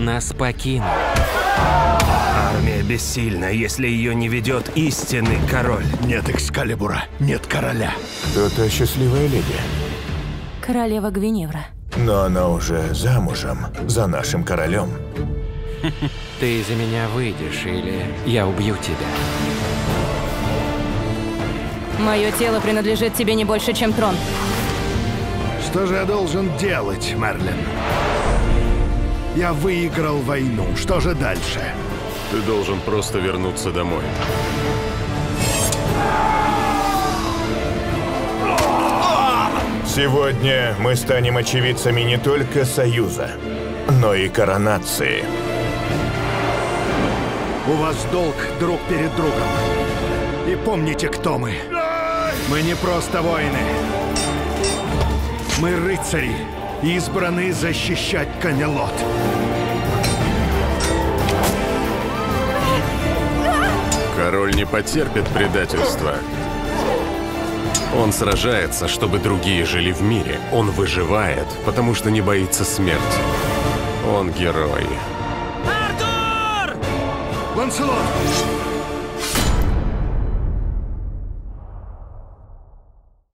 нас покинул. Армия бессильна, если ее не ведет истинный король. Нет Экскалибура, нет короля. Кто-то счастливая леди. Королева Гвиневра. Но она уже замужем за нашим королем. Ты за меня выйдешь, или я убью тебя. Мое тело принадлежит тебе не больше, чем трон. Что же я должен делать, Мерлин? Я выиграл войну. Что же дальше? Ты должен просто вернуться домой. Сегодня мы станем очевидцами не только союза, но и коронации. У вас долг друг перед другом. И помните, кто мы. Мы не просто воины. Мы рыцари, избраны защищать Камелот. Король не потерпит предательства. Он сражается, чтобы другие жили в мире. Он выживает, потому что не боится смерти. Он герой. Ланселот!